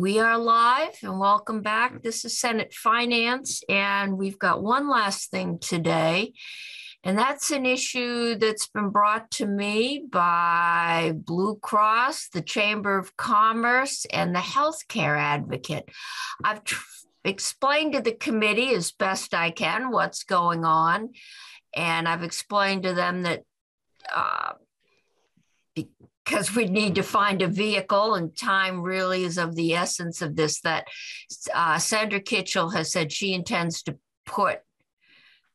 We are live and welcome back. This is Senate Finance, and we've got one last thing today, and that's an issue that's been brought to me by Blue Cross, the Chamber of Commerce, and the healthcare advocate. I've tr- explained to the committee as best I can what's going on, and I've explained to them that. Uh, because we need to find a vehicle and time really is of the essence of this that uh, senator Kitchel has said she intends to put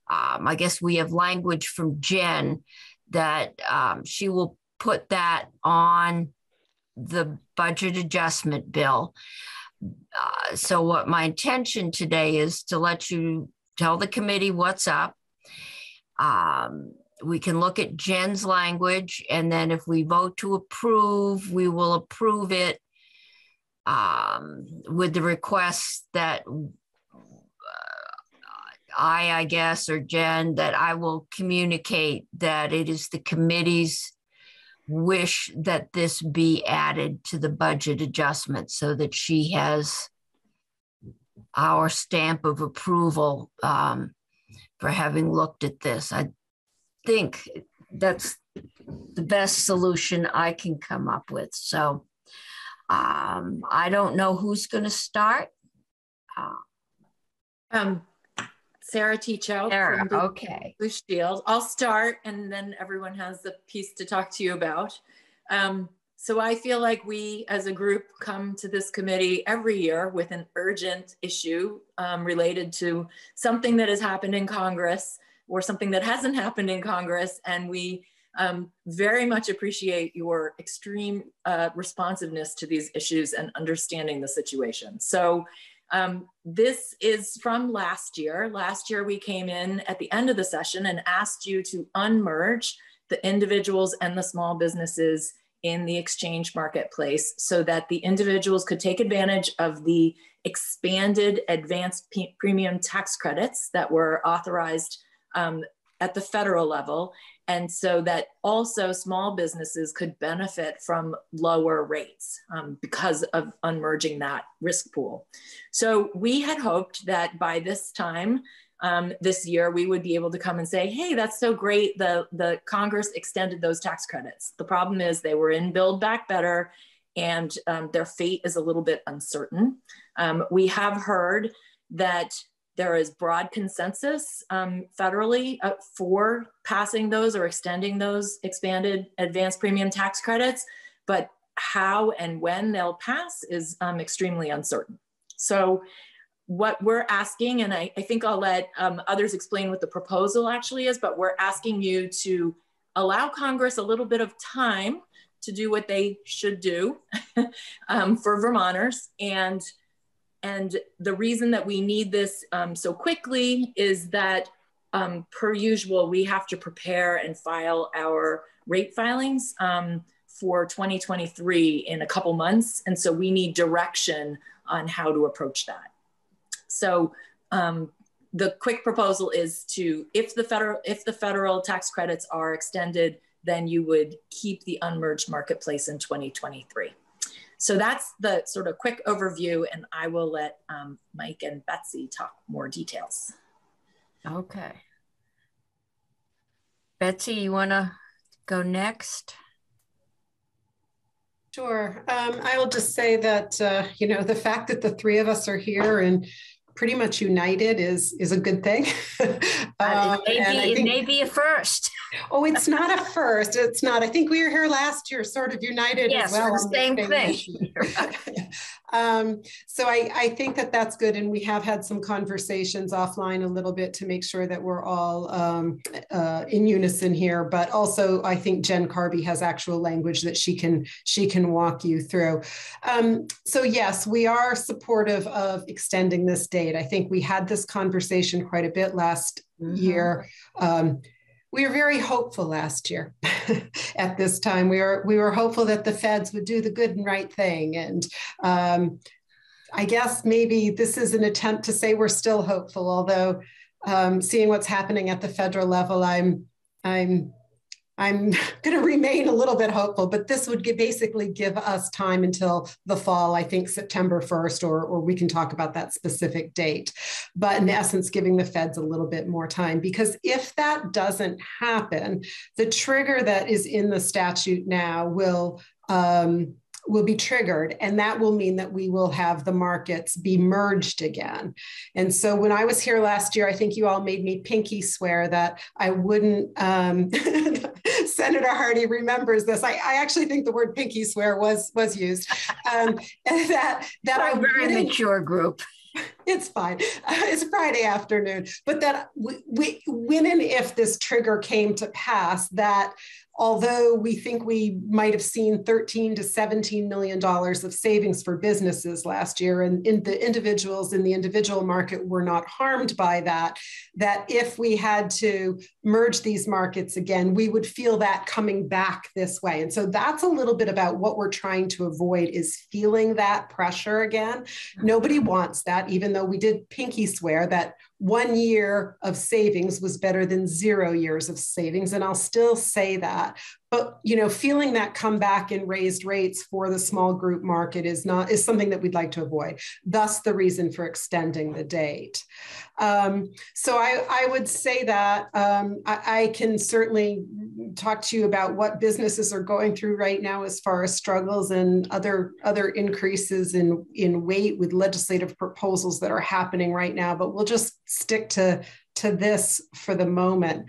um, i guess we have language from jen that um, she will put that on the budget adjustment bill. Uh, so what my intention today is to let you tell the committee what's up. Um, we can look at Jen's language, and then if we vote to approve, we will approve it um, with the request that uh, I, I guess, or Jen, that I will communicate that it is the committee's wish that this be added to the budget adjustment so that she has our stamp of approval um, for having looked at this. I think that's the best solution I can come up with. So um, I don't know who's going to start. Uh, um, Sarah Teachout Sarah, from the okay. Blue Shield. I'll start and then everyone has a piece to talk to you about. Um, so I feel like we as a group come to this committee every year with an urgent issue um, related to something that has happened in Congress or something that hasn't happened in Congress. And we um, very much appreciate your extreme uh, responsiveness to these issues and understanding the situation. So um, this is from last year. Last year, we came in at the end of the session and asked you to unmerge the individuals and the small businesses in the exchange marketplace so that the individuals could take advantage of the expanded advanced premium tax credits that were authorized um, at the federal level. And so that also small businesses could benefit from lower rates um, because of unmerging that risk pool. So we had hoped that by this time, um, this year, we would be able to come and say, hey, that's so great. The, the Congress extended those tax credits. The problem is they were in Build Back Better and um, their fate is a little bit uncertain. Um, we have heard that there is broad consensus um, federally uh, for passing those or extending those expanded advanced premium tax credits, but how and when they'll pass is um, extremely uncertain. So what we're asking, and I, I think I'll let um, others explain what the proposal actually is, but we're asking you to allow Congress a little bit of time to do what they should do um, for Vermonters and and the reason that we need this um, so quickly is that um, per usual, we have to prepare and file our rate filings um, for 2023 in a couple months. And so we need direction on how to approach that. So um, the quick proposal is to, if the federal, if the federal tax credits are extended, then you would keep the unmerged marketplace in 2023. So that's the sort of quick overview, and I will let um, Mike and Betsy talk more details. Okay. Betsy, you want to go next? Sure. Um, I will just say that, uh, you know, the fact that the three of us are here and pretty much united is is a good thing. uh, it, may be, it may be a first. oh, it's not a first. It's not. I think we were here last year, sort of united yes, as well. same, thing. um, so I, I think that that's good, and we have had some conversations offline a little bit to make sure that we're all um, uh, in unison here. But also, I think Jen Carbee has actual language that she can she can walk you through. Um, so yes, we are supportive of extending this date. I think we had this conversation quite a bit last mm-hmm. year. Um, we were very hopeful last year at this time. We were we were hopeful that the feds would do the good and right thing, and um, I guess maybe this is an attempt to say we're still hopeful. Although um, seeing what's happening at the federal level, I'm I'm I'm going to remain a little bit hopeful, but this would give, basically give us time until the fall, I think September 1st, or, or we can talk about that specific date. But in essence, giving the feds a little bit more time, because if that doesn't happen, the trigger that is in the statute now will um, will be triggered and that will mean that we will have the markets be merged again and so when i was here last year i think you all made me pinky swear that i wouldn't um, senator hardy remembers this. I, I, actually think the word pinky swear was was used. Um, that that i very mature group it's fine. It's Friday afternoon, but that we, we, when and if this trigger came to pass, that although we think we might have seen 13 to 17 million dollars of savings for businesses last year and in the individuals in the individual market were not harmed by that that if we had to merge these markets again we would feel that coming back this way. And so that's a little bit about what we're trying to avoid is feeling that pressure again. Nobody wants that even though we did pinky swear that one year of savings was better than zero years of savings and i'll still say that. But you know feeling that come back in raised rates for the small group market is not is something that we'd like to avoid. Thus the reason for extending the date. Um, so I, I would say that um, I, I, can certainly talk to you about what businesses are going through right now as far as struggles and other other increases in in weight with legislative proposals that are happening right now but we'll just stick to to this for the moment.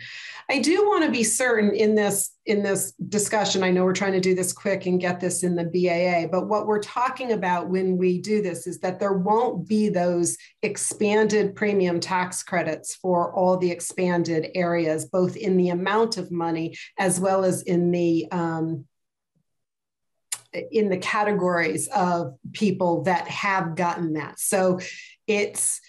I do want to be certain in this in this discussion. I know we're trying to do this quick and get this in the BAA, but what we're talking about when we do this is that there won't be those expanded premium tax credits for all the expanded areas, both in the amount of money as well as in the um, in the categories of people that have gotten that. So it's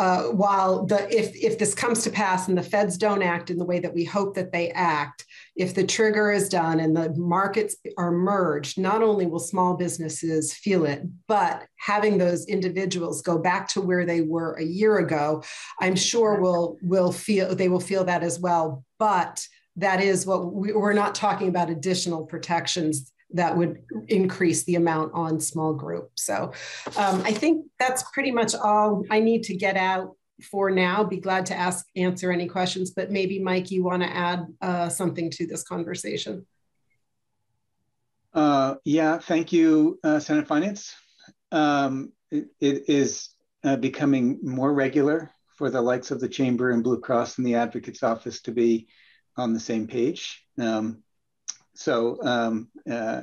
uh, while the if if this comes to pass and the feds don't act in the way that we hope that they act if the trigger is done and the markets are merged not only will small businesses feel it but having those individuals go back to where they were a year ago i'm sure will will feel they will feel that as well. But that is what we, we're not talking about additional protections that would increase the amount on small group. So um, I think that's pretty much all I need to get out for now. Be glad to ask, answer any questions, but maybe Mike, you want to add uh, something to this conversation. Uh, yeah, thank you, uh, Senate Finance. Um, it, it is uh, becoming more regular for the likes of the Chamber and Blue Cross and the Advocate's Office to be on the same page. Um, so, um, uh,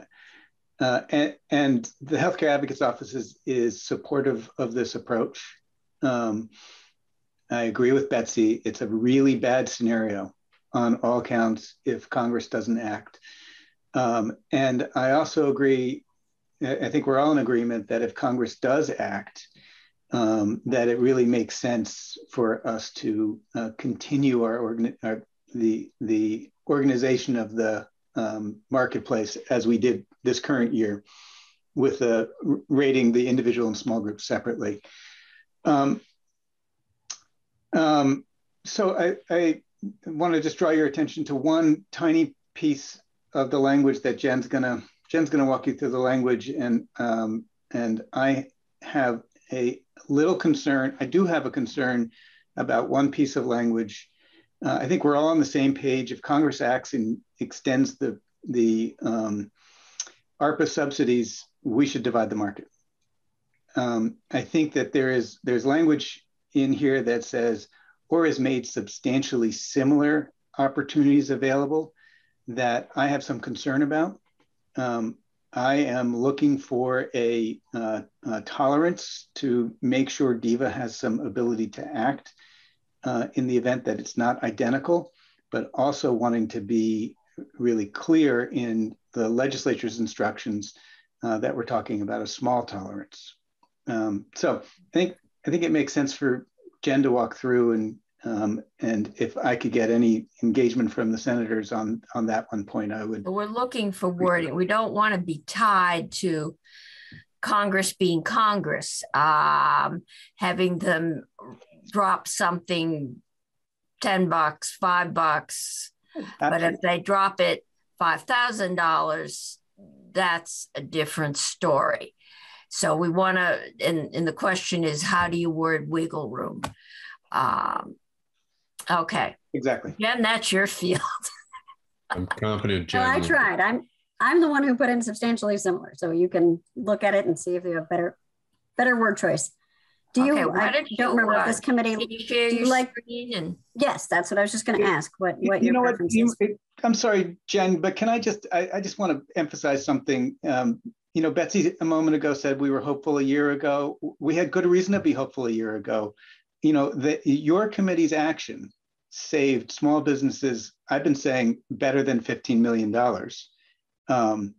uh, and, and, the Healthcare Advocates Office is, is supportive of this approach. Um, I agree with Betsy. It's a really bad scenario on all counts if Congress doesn't act. Um, and I also agree, I think we're all in agreement that if Congress does act, um, that it really makes sense for us to uh, continue our, organ- our, the the organization of the um, marketplace as we did this current year with uh, rating the individual and small groups separately. Um, um, so I, I want to just draw your attention to one tiny piece of the language that Jen's gonna Jen's gonna walk you through the language and um, and I have a little concern. I do have a concern about one piece of language uh, I think we're all on the same page. If Congress acts and extends the the um, ARPA subsidies, we should divide the market. Um, I think that there is there's language in here that says or has made substantially similar opportunities available that I have some concern about. Um, I am looking for a, uh, a, tolerance to make sure DIVA has some ability to act uh, in the event that it's not identical, but also wanting to be really clear in the legislature's instructions uh, that we're talking about a small tolerance. Um, so I think I think it makes sense for Jen to walk through and um, and if I could get any engagement from the senators on on that one point, I would. But We're looking for wording. We don't want to be tied to Congress being Congress, um, having them drop something 10 bucks, five bucks, But if they drop it $5,000, that's a different story. So we want to, and, and the question is, how do you word wiggle room? Um, okay. Exactly. Jen, that's your field. I'm confident, Jen. Well, I tried. I'm I'm the one who put in substantially similar, so you can look at it and see if you have better better word choice. Do you? Okay, I don't don't you, remember if uh, this committee. Can you share Do you your like- screen and Yes, that's what I was just going to ask. What You- what you your know what? You, it, I'm sorry, Jen, but can I just I, I just want to emphasize something. Um, you know, Betsy a moment ago said we were hopeful a year ago. We had good reason to be hopeful a year ago. You know, that your committee's action saved small businesses. I've been saying better than 15 million dollars. Um,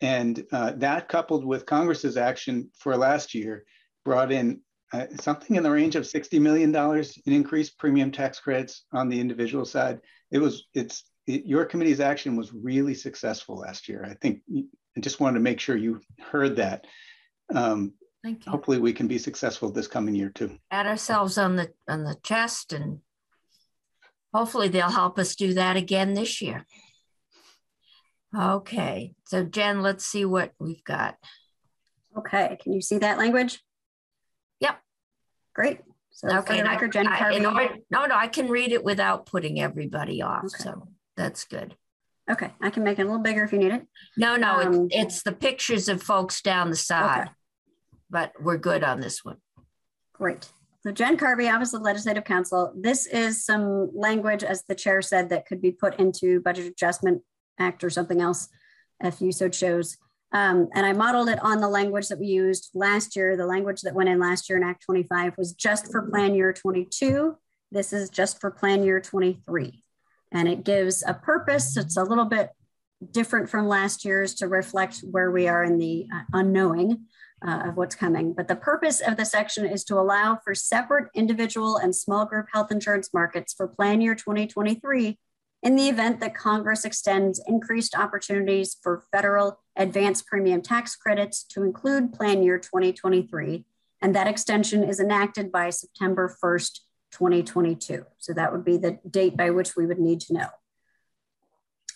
and uh, that coupled with Congress's action for last year brought in uh, something in the range of $60 million in increased premium tax credits on the individual side. It was, it's, it, your committee's action was really successful last year. I think, I just wanted to make sure you heard that. Um, thank you. hopefully we can be successful this coming year too. Pat ourselves on the on the chest and hopefully they'll help us do that again this year. Okay, so Jen, let's see what we've got. Okay, can you see that language? Great. So Okay, and I- Jen I- in order- no, no, I can read it without putting everybody off, Okay. so that's good. Okay, I can make it a little bigger if you need it. No, no, Um, it's, it's the pictures of folks down the side, Okay. but we're good on this one. Great. So Jen Carbee, Office of Legislative Counsel. This is some language, as the chair said, that could be put into Budget Adjustment Act or something else if you so chose. Um, and I modeled it on the language that we used last year. The language that went in last year in Act 25 was just for plan year 22. This is just for plan year 23. And it gives a purpose. It's a little bit different from last year's to reflect where we are in the uh, unknowing uh, of what's coming. But the purpose of the section is to allow for separate individual and small group health insurance markets for plan year 2023 in the event that Congress extends increased opportunities for federal advanced premium tax credits to include plan year 2023. And that extension is enacted by September 1st, 2022. So that would be the date by which we would need to know.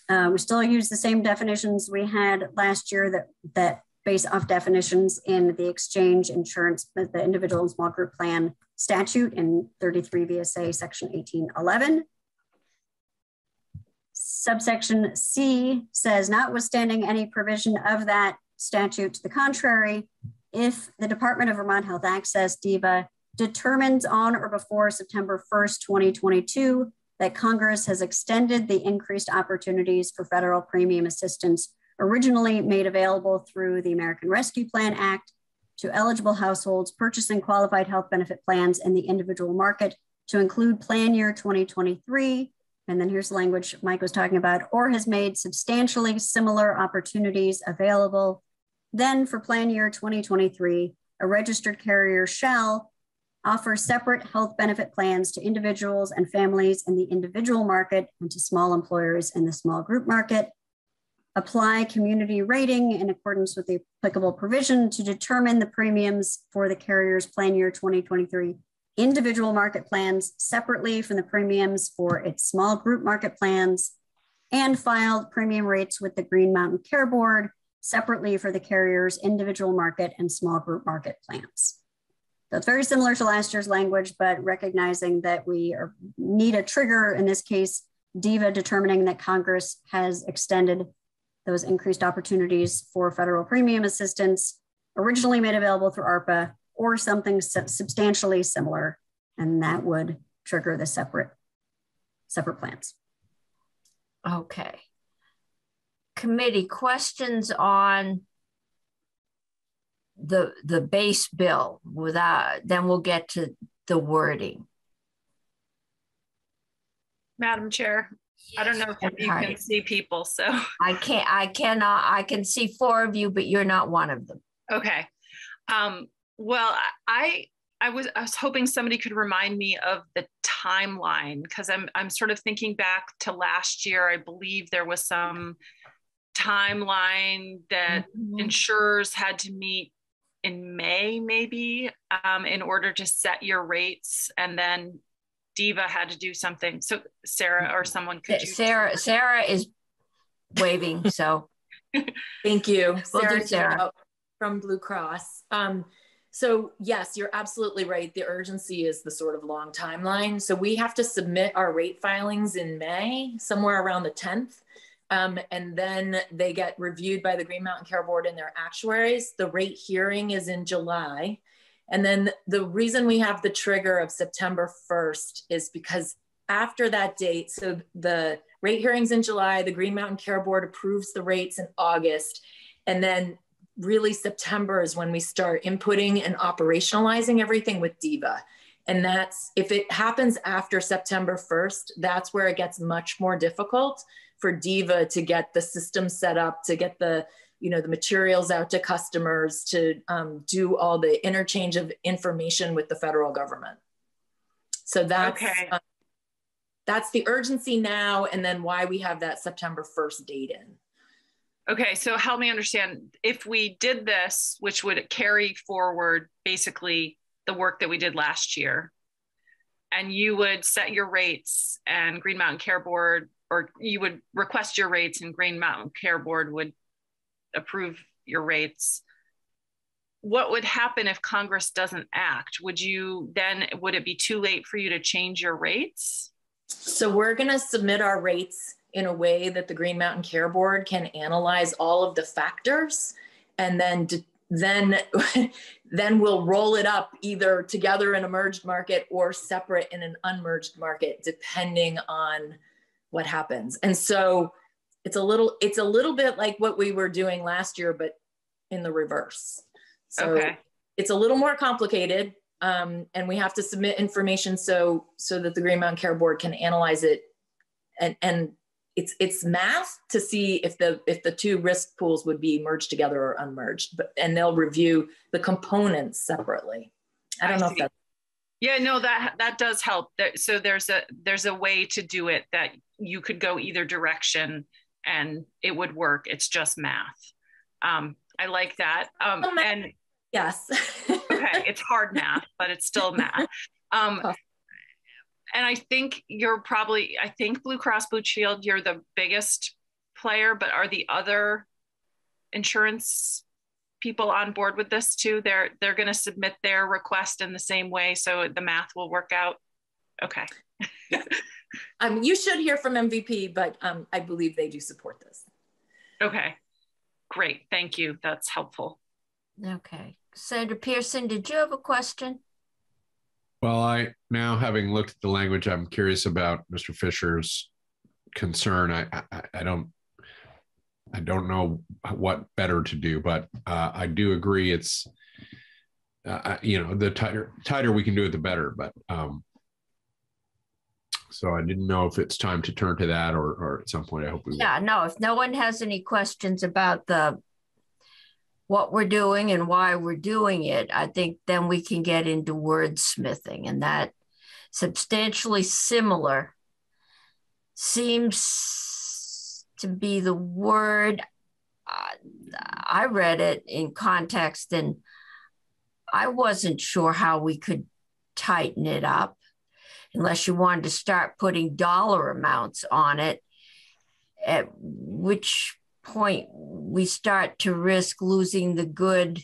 Uh, we still use the same definitions we had last year that, that base off definitions in the exchange insurance, the individual and small group plan statute in 33 VSA section 1811. Subsection C says, notwithstanding any provision of that statute to the contrary, if the Department of Vermont Health Access, DIVA, determines on or before September 1st, 2022, that Congress has extended the increased opportunities for federal premium assistance originally made available through the American Rescue Plan Act to eligible households purchasing qualified health benefit plans in the individual market to include plan year 2023. And then here's the language Mike was talking about, or has made substantially similar opportunities available. Then for plan year 2023, a registered carrier shall offer separate health benefit plans to individuals and families in the individual market and to small employers in the small group market apply community rating in accordance with the applicable provision to determine the premiums for the carrier's plan year 2023 individual market plans separately from the premiums for its small group market plans and filed premium rates with the Green Mountain Care Board separately for the carrier's individual market and small group market plans. So it's very similar to last year's language, but recognizing that we are, need a trigger, in this case, DIVA determining that Congress has extended those increased opportunities for federal premium assistance originally made available through ARPA or something substantially similar, and that would trigger the separate separate plans. Okay. Committee questions on the the base bill without then we'll get to the wording. Madam Chair, I don't know if Yes, you Hardy. can see people, so, I can't I cannot I can see four of you, but you're not one of them. okay. Um, well, I, I was, I was hoping somebody could remind me of the timeline, because I'm, I'm sort of thinking back to last year. I believe there was some timeline that insurers had to meet in May, maybe, um, in order to set your rates. And then Diva had to do something. So Sarah or someone could you Sarah, Sarah is waving, so. Thank you. We'll do Sarah Sarah. From Blue Cross. Um, so yes, you're absolutely right. The urgency is the sort of long timeline. So we have to submit our rate filings in May, somewhere around the 10th. Um, and then they get reviewed by the Green Mountain Care Board and their actuaries. The rate hearing is in July. And then the reason we have the trigger of September 1st is because after that date, so the rate hearings in July, the Green Mountain Care Board approves the rates in August. And then really September is when we start inputting and operationalizing everything with DIVA. And that's if it happens after September 1st, that's where it gets much more difficult for DIVA to get the system set up, to get the you know the materials out to customers, to um, do all the interchange of information with the federal government. So that's Okay. uh, that's the urgency now, and then why we have that September 1st date in. Okay, so help me understand. If we did this, which would carry forward basically the work that we did last year, and you would set your rates and Green Mountain Care Board, or you would request your rates and Green Mountain Care Board would approve your rates. What would happen if Congress doesn't act? Would you then, would it be too late for you to change your rates? So we're going to submit our rates in a way that the Green Mountain Care Board can analyze all of the factors and then then then we'll roll it up either together in a merged market or separate in an unmerged market depending on what happens. And so it's a little it's a little bit like what we were doing last year but in the reverse. So Okay. it's a little more complicated um, and we have to submit information so so that the Green Mountain Care Board can analyze it and and it's it's math to see if the if the two risk pools would be merged together or unmerged but and they'll review the components separately i don't I know see. if that's Yeah, no, that that does help. So there's a there's a way to do it that you could go either direction and it would work. It's just math. Um, I like that. Um, Well, and yes okay, it's hard math, but it's still math. Um. And I think you're probably I think Blue Cross Blue Shield you're the biggest player, but are the other insurance people on board with this too? They're they're going to submit their request in the same way, so the math will work out. Okay. um, you should hear from mvp but um, i believe they do support this Okay. Great. Thank you. That's helpful. Okay. Senator Pearson, did you have a question? Well, I now having looked at the language, I'm curious about Mr. Fisher's concern. I, I, I don't, I don't know what better to do, but uh, I do agree. It's, uh, you know, the tighter, tighter we can do it, the better. But um, so I didn't know if it's time to turn to that, or, or at some point, I hope we. will. Yeah, no, if no one has any questions about the what we're doing and why we're doing it, I think then we can get into wordsmithing and that substantially similar seems to be the word uh, I read it in context and I wasn't sure how we could tighten it up unless you wanted to start putting dollar amounts on it, at which point we start to risk losing the good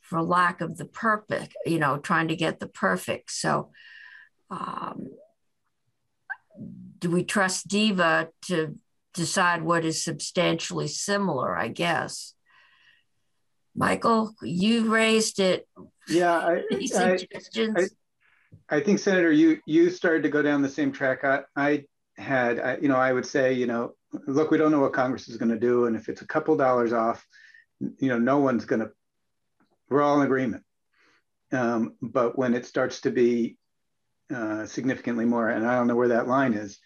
for lack of the perfect, you know, trying to get the perfect. So, um, do we trust Diva to decide what is substantially similar? I guess. Michael, you raised it. Yeah, I, Any I, suggestions? I think Senator, you you started to go down the same track I, I had. I, you know, I would say, you know, look, we don't know what Congress is going to do, and if it's a couple dollars off, you know, no one's going to. We're all in agreement. Um, but when it starts to be uh, significantly more, and I don't know where that line is,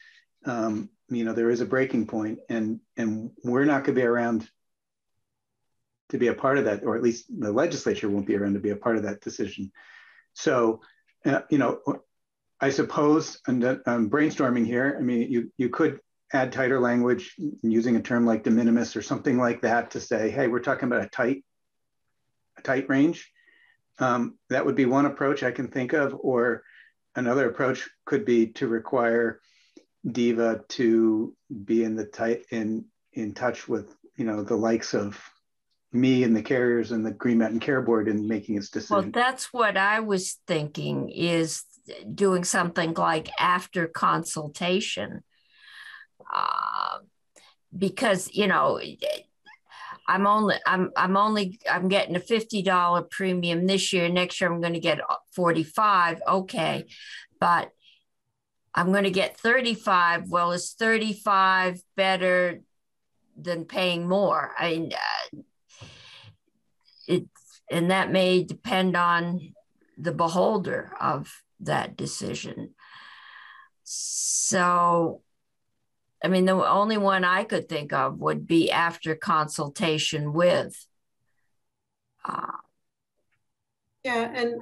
um, you know, there is a breaking point, and and we're not going to be around to be a part of that, or at least the legislature won't be around to be a part of that decision. So uh, you know, I suppose, and uh, I'm brainstorming here. I mean, you you could add tighter language using a term like de minimis or something like that to say, hey, we're talking about a tight, a tight range. Um, that would be one approach I can think of. Or another approach could be to require Diva to be in the tight in in touch with you know the likes of me and the carriers and the Green Mountain Care Board in making its decision. Well, that's what I was thinking is doing something like after consultation. Uh, because you know I'm only I'm I'm only I'm getting a fifty dollar premium this year. Next year I'm going to get forty five. Okay, but I'm going to get thirty five. Well, is thirty five better than paying more? I mean, uh, it and that may depend on the beholder of that decision. So I mean, the only one I could think of would be after consultation with. Uh, yeah, and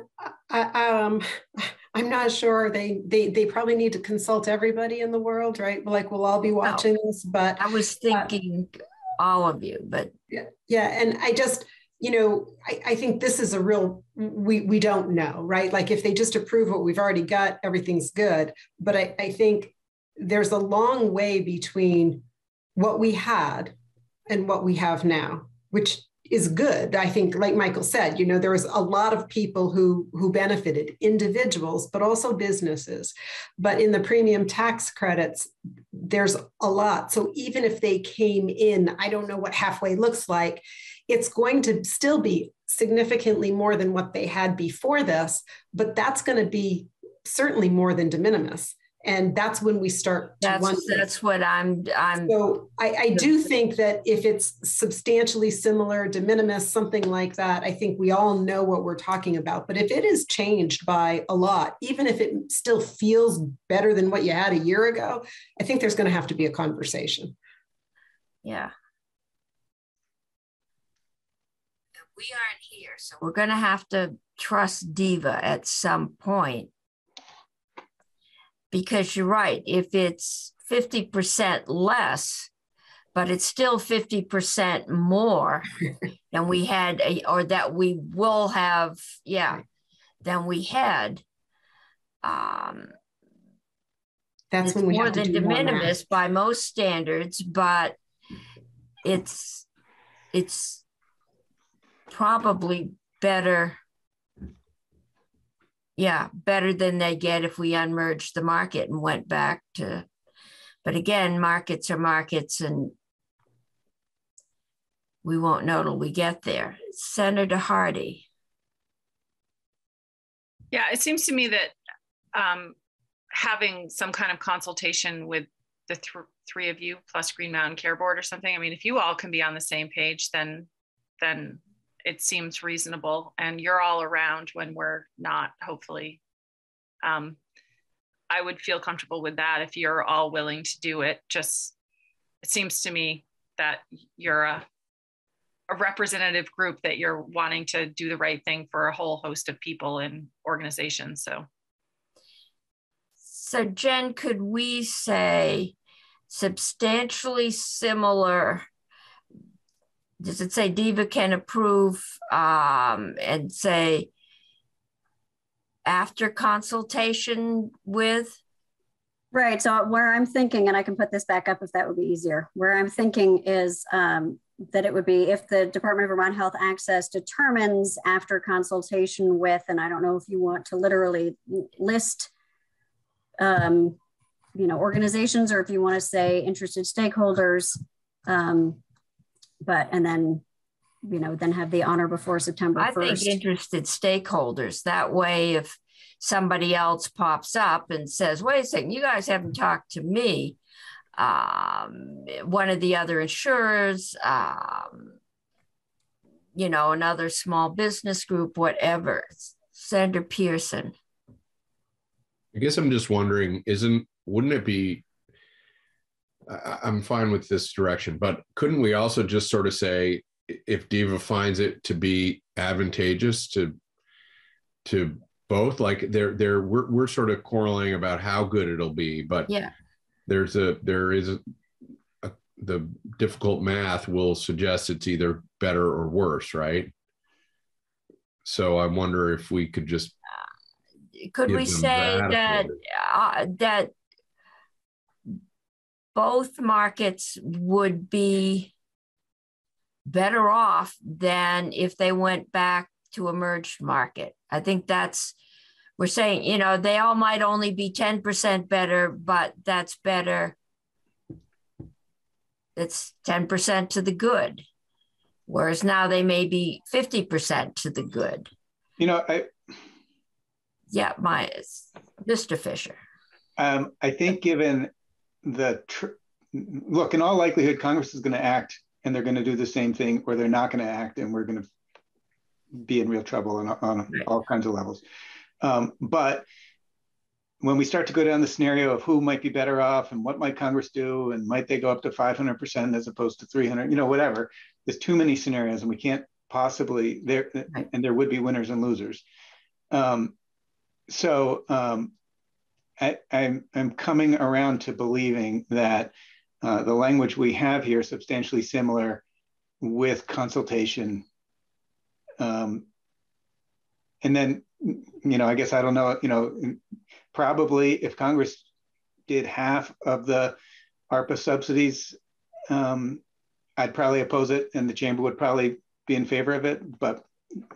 I, um, I'm not sure they, they they probably need to consult everybody in the world, right? Like we'll all be watching no, this, but I was thinking uh, all of you, but yeah, yeah, and I just you know I, I think this is a real we we don't know, right? Like if they just approve what we've already got, everything's good. But I, I think there's a long way between what we had and what we have now, which is good. I think, like Michael said, you know, there was a lot of people who who benefited, individuals, but also businesses. But in the premium tax credits, there's a lot. So even if they came in, I don't know what halfway looks like, it's going to still be significantly more than what they had before this, but that's going to be certainly more than de minimis and that's when we start that's, wonder. that's what i'm i'm so I, I do think that if it's substantially similar de minimis something like that i think we all know what we're talking about. But if it is changed by a lot even if it still feels better than what you had a year ago i think there's going to have to be a conversation. Yeah. We aren't here so we're going to have to trust diva at some point because you're right. If it's 50% less, but it's still 50% more than we had, a, or that we will have, yeah, than we had. Um, That's when we more than de minimis by most standards, but it's it's probably better yeah, better than they get if we unmerged the market and went back to, but again, markets are markets and we won't know till we get there. Senator Hardy. Yeah, it seems to me that um, having some kind of consultation with the th three of you plus Green Mountain Care Board or something. I mean, if you all can be on the same page, then then it seems reasonable and you're all around when we're not hopefully. Um, i would feel comfortable with that if you're all willing to do it. Just it seems to me that you're a, a representative group that you're wanting to do the right thing for a whole host of people and organizations so. So jen could we say substantially similar does it say diva can approve um, and say after consultation with? Right. So where I'm thinking, and I can put this back up if that would be easier. Where I'm thinking is um, that it would be if the Department of Vermont Health Access determines after consultation with, and I don't know if you want to literally list, um, you know, organizations or if you want to say interested stakeholders, um, but and then you know then have the honor before september 1st. i think interested stakeholders that way if somebody else pops up and says wait a second you guys haven't talked to me um, one of the other insurers um, you know another small business group whatever senator pearson i guess i'm just wondering isn't wouldn't it be I'm fine with this direction, but couldn't we also just sort of say if Diva finds it to be advantageous to to both, like they're they're we're we're sort of quarreling about how good it'll be, but yeah, there's a there is a, a, the difficult math will suggest it's either better or worse, right? So I wonder if we could just could we say that that, uh, that both markets would be better off than if they went back to a merged market? I think that's, we're saying, you know, they all might only be 10% better, but that's better. It's 10% to the good. Whereas now they may be 50% to the good. You know, I, Yeah, my, Mr. Fisher. um, I think given the tr- look, in all likelihood, Congress is going to act and they're going to do the same thing, or they're not going to act, and we're going to be in real trouble on, on all kinds of levels. Um, but when we start to go down the scenario of who might be better off and what might Congress do, and might they go up to 500% as opposed to 300, you know, whatever, there's too many scenarios and we can't possibly there, and there would be winners and losers. Um, so um, I, I'm, I'm coming around to believing that uh, the language we have here is substantially similar with consultation. Um, and then, you know, I guess I don't know, you know, probably if Congress did half of the ARPA subsidies, um, I'd probably oppose it and the chamber would probably be in favor of it, but,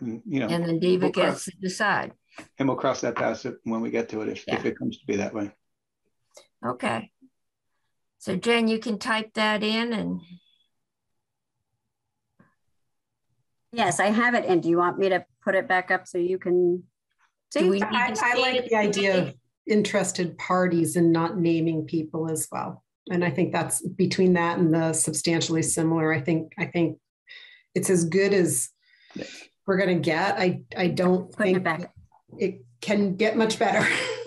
you know, And then Diva we'll gets to decide. And we'll cross that path when we get to it, if, if it comes to be that way. Okay. So Jen, you can type that in and Yes, I have it. And do you want me to put it back up so you can do see? we need I, I see like it the idea of interested parties and not naming people as well. And I think that's between that and the substantially similar. I think I think it's as good as we're gonna get. I I don't Putting it think back. It can get much better.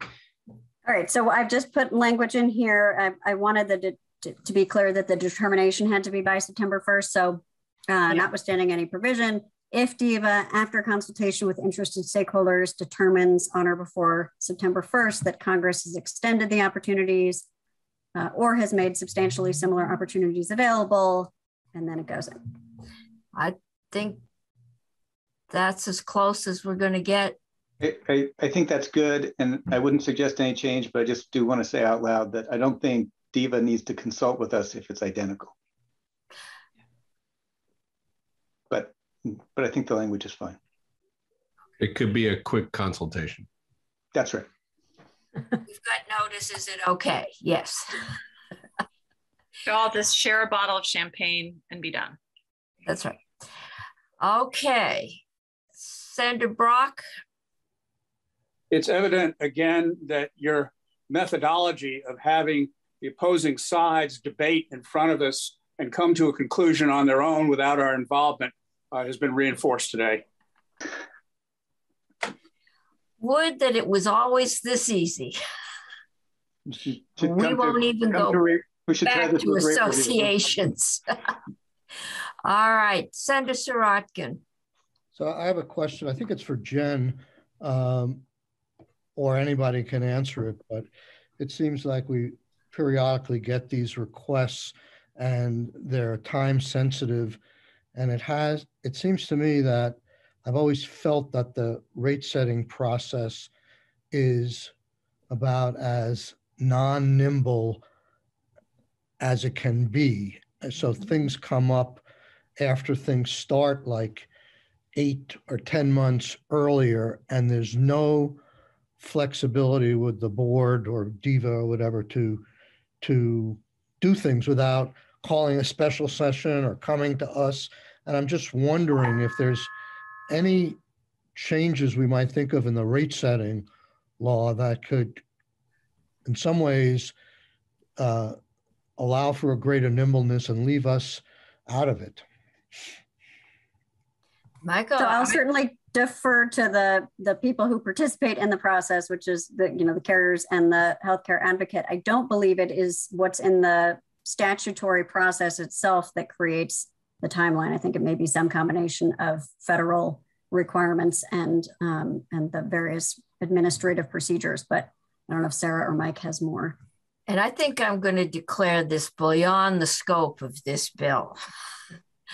All right, so I've just put language in here. I, I wanted the, to, to be clear that the determination had to be by September 1st. So uh, notwithstanding any provision, if DEVA, after consultation with interested stakeholders, determines on or before September 1st that Congress has extended the opportunities uh, or has made substantially similar opportunities available, and then it goes in. I think that's as close as we're gonna get. I, I, I think that's good, and I hmm. wouldn't suggest any change, but I just do want to say out loud that I don't think Diva needs to consult with us if it's identical. But, but I think the language is fine. It could be a quick consultation. That's right. We've got notice, is it okay? Yes, So I'll just share a bottle of champagne and be done. that's right. Okay. Senator Brock, it's evident again that your methodology of having the opposing sides debate in front of us and come to a conclusion on their own without our involvement uh, has been reinforced today. would that it was always this easy. We should We to- won't even go to re- We should back to with rate review. associations. All right, Senator Sirotkin. So I have a question. I think it's for Jen, um, or anybody can answer it, but it seems like we periodically get these requests and they're time sensitive. And it has, it seems to me that I've always felt that the rate setting process is about as non-nimble as it can be. So mm-hmm. things come up after things start like eight or 10 months earlier, and there's no flexibility with the board or DIVA or whatever to, to do things without calling a special session or coming to us. And I'm just wondering if there's any changes we might think of in the rate setting law that could, in some ways, uh, allow for a greater nimbleness and leave us out of it. Michael, So I'll I- certainly defer to the, the people who participate in the process, which is the, you know, the carriers and the healthcare advocate. I don't believe it is what's in the statutory process itself that creates the timeline. I think it may be some combination of federal requirements and, um, and the various administrative procedures, but I don't know if Sarah or Mike has more. and I think I'm going to declare this beyond the scope of this bill.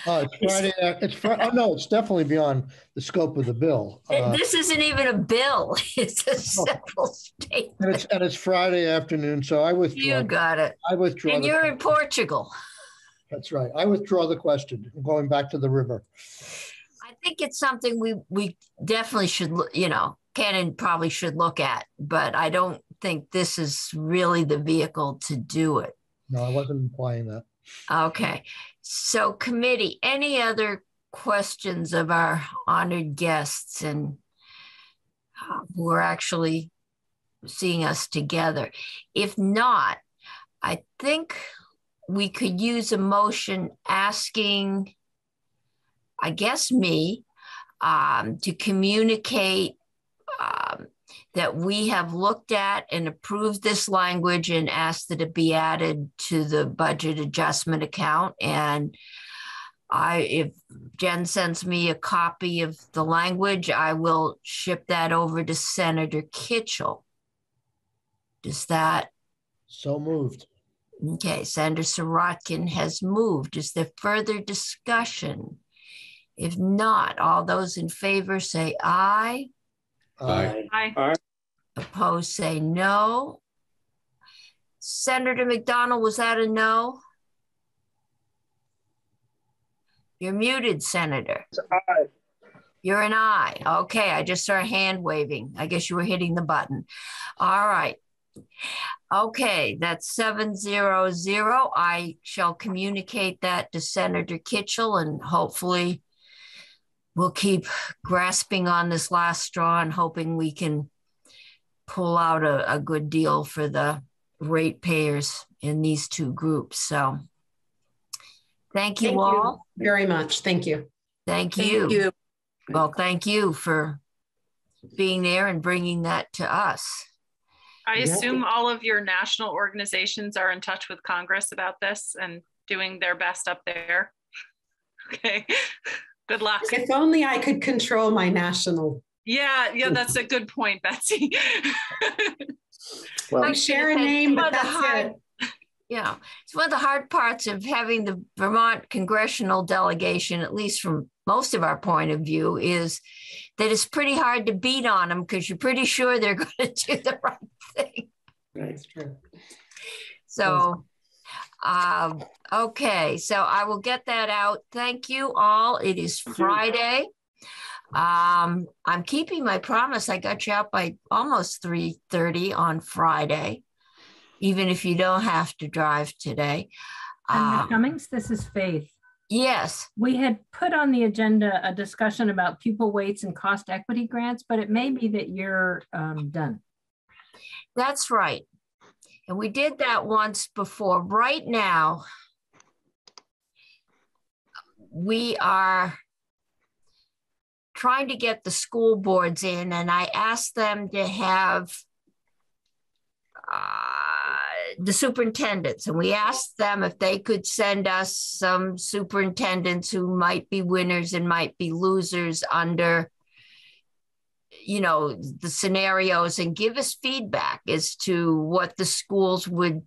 Uh, it's Friday. It's Fri- oh, no, it's definitely beyond the scope of the bill. Uh, This isn't even a bill. It's a simple and statement. it's and it's Friday afternoon, so I withdraw. You got it. I withdraw. And you're in Portugal. That's right. I withdraw the question. I'm going back to the river. I think it's something we we definitely should, you know, can and probably should look at, but I don't think this is really the vehicle to do it. No, I wasn't implying that. Okay, so committee, any other questions of our honored guests and uh, who are actually seeing us together? If not, I think we could use a motion asking, I guess me, um, to communicate um, that we have looked at and approved this language and asked that it be added to the budget adjustment account. And I, if Jen sends me a copy of the language, I will ship that over to Senator Kitchel. Does that, So moved. okay, Senator Sirotkin has moved. Is there further discussion? If not, all those in favor say aye. Aye. Hi. Opposed, say no. Senator MacDonald, was that a no? You're muted, Senator. Aye. You're an aye. Okay, I just saw a hand waving. I guess you were hitting the button. All right. Okay, that's seven zero zero. I shall communicate that to Senator Kitchel and hopefully we'll keep grasping on this last straw and hoping we can pull out a, a good deal for the ratepayers in these two groups. So thank you Thank you. all. Very much. Thank you. Thank you. Thank you. you. Well, thank you for being there and bringing that to us. I assume all of your national organizations are in touch with Congress about this and doing their best up there. Okay. Good luck. If only I could control my national. Yeah, yeah, that's a good point, Betsy. I share a name, but that's it. Yeah, it's one of the hard parts of having the Vermont congressional delegation, at least from most of our point of view, is that it's pretty hard to beat on them because you're pretty sure they're going to do the right thing. That's true. So, um, okay, so I will get that out. Thank you all. It is Friday. Um, I'm keeping my promise. I got you out by almost 3:30 on Friday, even if you don't have to drive today. Senator Um, Cummings, this is Faith. yes, We had put on the agenda a discussion about pupil weights and cost equity grants, but it may be that you're um, done. that's right. And we did that once before. Right now, we are trying to get the school boards in, and I asked them to have uh, the superintendents, and we asked them if they could send us some superintendents who might be winners and might be losers under you know the scenarios and give us feedback as to what the schools would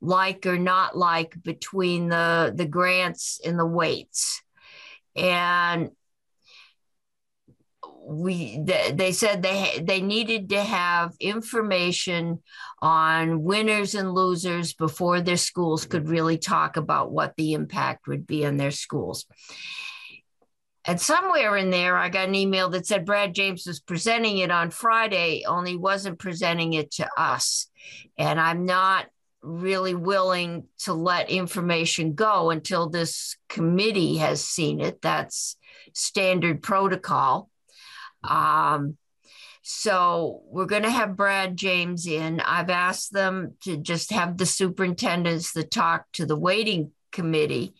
like or not like between the the grants and the weights. And we they, said they they needed to have information on winners and losers before their schools could really talk about what the impact would be in their schools and somewhere in there, I got an email that said Brad James was presenting it on Friday, only wasn't presenting it to us. And I'm not really willing to let information go until this committee has seen it. That's standard protocol. Um, so we're going to have Brad James in. I've asked them to just have the superintendents that talk to the weighting committee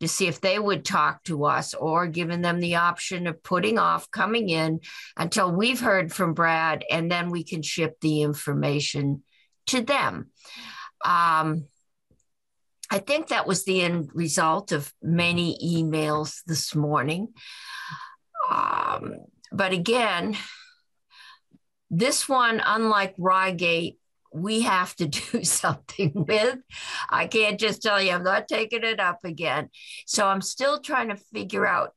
to see if they would talk to us or giving them the option of putting off coming in until we've heard from Brad and then we can ship the information to them. Um, I think that was the end result of many emails this morning. Um, but again, this one, unlike Ryegate we have to do something with. I can't just tell you I'm not taking it up again. So I'm still trying to figure out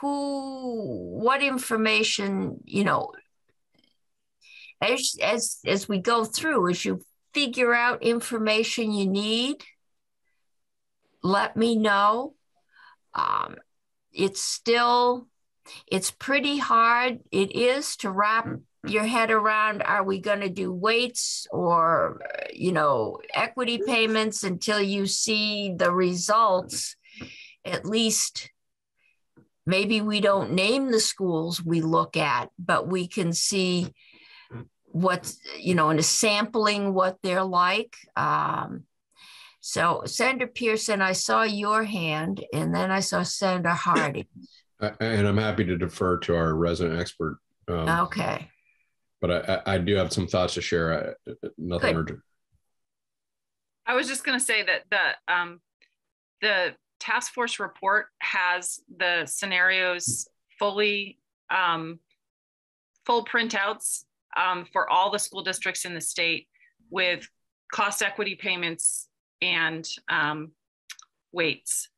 who, what information, you know, as as as we go through, as you figure out information you need, let me know. Um, it's still, it's pretty hard. It is to wrap your head around are we going to do weights or you know equity payments until you see the results? At least maybe we don't name the schools we look at but we can see what you know in a sampling what they're like. Um, so senator pearson i saw your hand and then i saw senator hardy and i'm happy to defer to our resident expert um, okay but I, I do have some thoughts to share. I, nothing Good. urgent. I was just going to say that the um, the task force report has the scenarios fully um, full printouts um, for all the school districts in the state with cost equity payments and um, weights.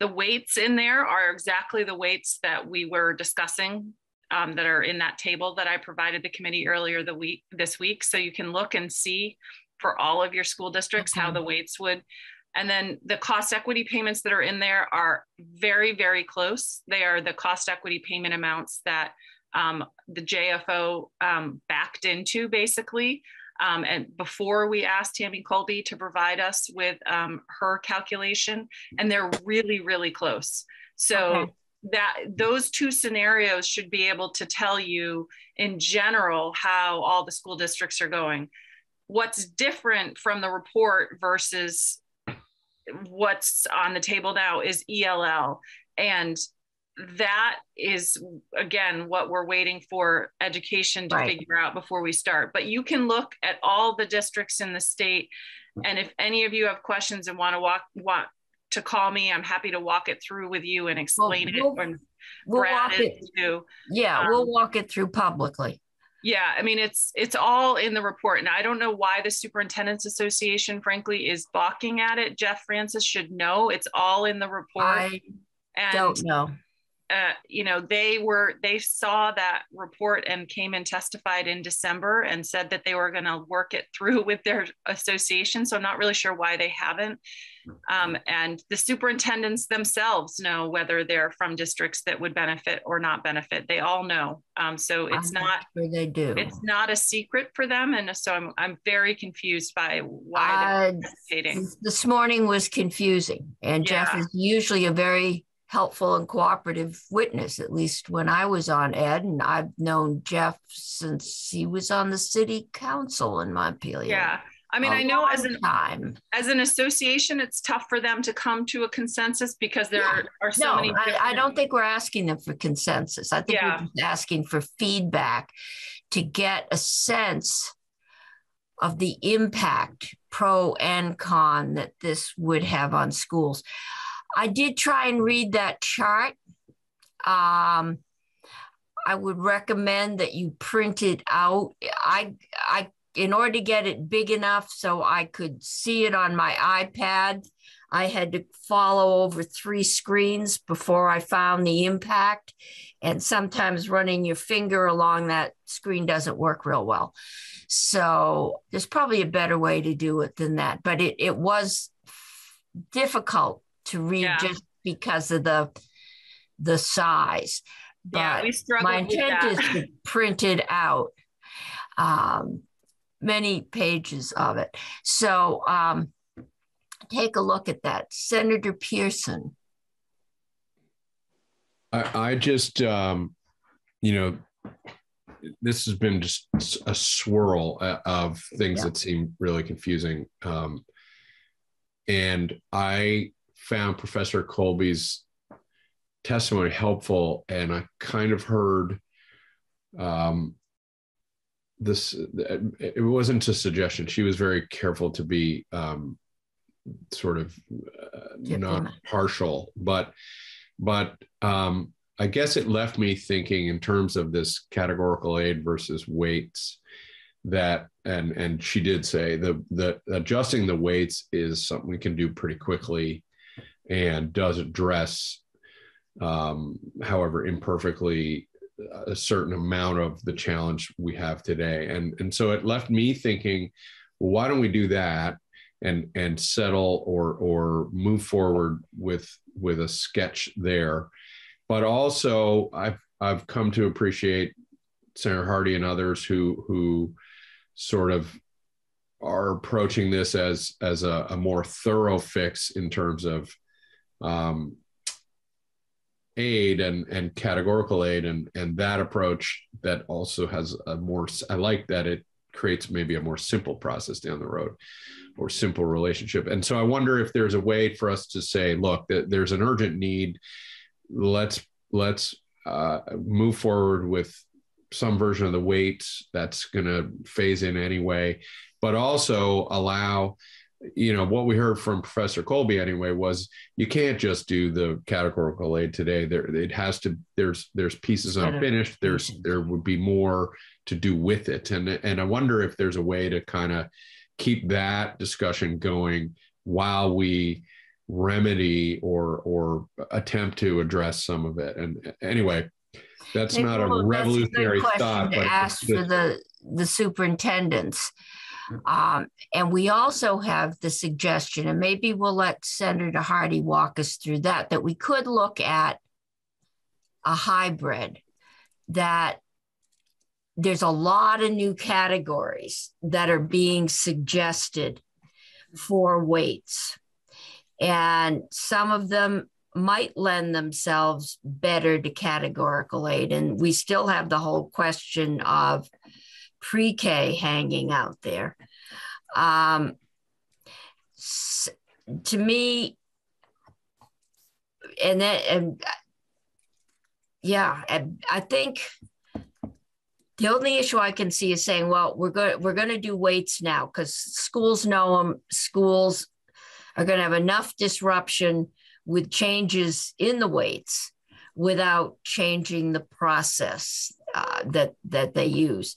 The weights in there are exactly the weights that we were discussing um, that are in that table that I provided the committee earlier the week this week. So you can look and see for all of your school districts okay. how the weights would. And then the cost equity payments that are in there are very, very close. They are the cost equity payment amounts that um, the JFO um, backed into basically. Um, and before we asked Tammy Kolbe to provide us with um, her calculation, and they're really, really close. So okay that those two scenarios should be able to tell you in general how all the school districts are going. What's different from the report versus what's on the table now is ELL. And that is, again, what we're waiting for education to right. figure out before we start. But you can look at all the districts in the state. Mm-hmm. And if any of you have questions and want to walk, want to call me. I'm happy to walk it through with you and explain we'll, it. We'll Brad walk it too. Yeah, um, we'll walk it through publicly. Yeah, I mean it's it's all in the report, and I don't know why the Superintendents Association, frankly, is balking at it. Jeff Francis should know it's all in the report. I and, don't know uh, you know, they were they saw that report and came and testified in December and said that they were going to work it through with their association. So I'm not really sure why they haven't. Um, and the superintendents themselves know whether they're from districts that would benefit or not benefit. They all know. Um, so it's I'm not sure they do. It's not a secret for them, and so I'm I'm very confused by why they're hesitating. This morning was confusing, and yeah. Jeff is usually a very helpful and cooperative witness, at least when I was on Ed. And I've known Jeff since he was on the city council in Montpelier. Yeah. I mean, I know as an time as an association, it's tough for them to come to a consensus because there yeah. are, are, so no, many. I, I, don't think we're asking them for consensus. I think yeah. we're just asking for feedback to get a sense of the impact, pro and con, that this would have on schools. I did try and read that chart. Um, I would recommend that you print it out. I, I, in order to get it big enough so I could see it on my iPad, I had to follow over three screens before I found the impact. And sometimes running your finger along that screen doesn't work real well. So there's probably a better way to do it than that. But it, it was difficult to read yeah. just because of the the size. But yeah, we struggled my intent is to print it out. Um, many pages of it. So um, take a look at that. Senator Pearson. I, I just, um, you know, this has been just a swirl uh, of things yeah. that seem really confusing. Um, and I found Professor Kolbe's testimony helpful, and I kind of heard um, this. It wasn't a suggestion. She was very careful to be um, sort of uh, not partial, but but um, I guess it left me thinking in terms of this categorical aid versus weights that and and she did say the the adjusting the weights is something we can do pretty quickly and does address um, however imperfectly a certain amount of the challenge we have today. And and so it left me thinking well, why don't we do that and and settle or or move forward with with a sketch there? But also i've i've come to appreciate senator hardy and others who who sort of are approaching this as as a, a more thorough fix in terms of um, aid and and categorical aid and and that approach that also has a more i like that it creates maybe a more simple process down the road or simple relationship. And so i wonder if there's a way for us to say look that there's an urgent need. Let's let's uh, move forward with some version of the weights that's going to phase in anyway but also allow you know what we heard from professor kolbe anyway was you can't just do the categorical aid today. There it has to there's there's pieces unfinished. There's mm-hmm. there would be more to do with it. And and i wonder if there's a way to kind of keep that discussion going while we remedy or or attempt to address some of it. And anyway that's Maybe not a revolutionary a thought to ask for the the superintendents um, and we also have the suggestion, and maybe we'll let Senator Hardy walk us through that, that we could look at a hybrid that there's a lot of new categories that are being suggested for weights. And some of them might lend themselves better to categorical aid. And we still have the whole question of pre-K hanging out there. Um, to me, and then and yeah, and I think the only issue I can see is saying, well, we're going we're going to do weights now because schools know them. Schools are going to have enough disruption with changes in the weights without changing the process uh, that that they use